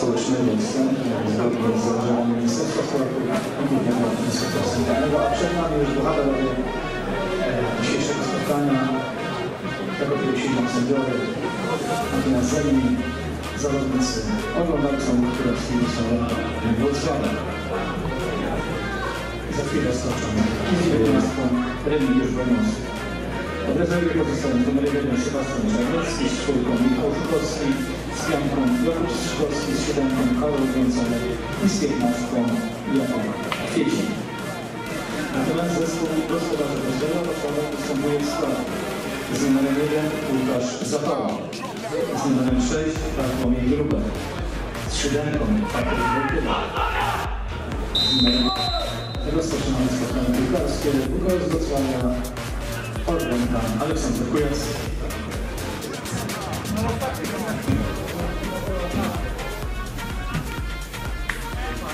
Społecznego Wstępu zgodnie z założeniami Ministerstwa Sportu i Głównego Instytutu Sanitarnego. A przed nami już bohaterowie e, dzisiejszego spotkania. Tego pierwsi sędziowie, natomiast nimi zawodnicy oglądali samochód królewski i samolot w Wrocławiu. Za chwilę stoczą. I z 11 Remigiusz Wojnowski. Od rezerwy pozostają numer 1 Sebastian Czarnecki z czwórką Michał Żukowski, z piątką Piotr Szkowski, z siódemką Karol i z piętnastką Jakub Kwiecień. Natomiast zespół gospodarzy Kościoła Warszawa występuje w składzie. Z numerem 1 Łukasz Zapała, z numerem 6 Bartłomiej Grubę, z siódemką Patryk Wojtyła, z numerem rozpoczynamy spotkanie piłkarskie Łukasz z Wrocławia Olbręta Aleksander Kujawski.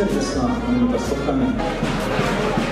セルですが何かソフト面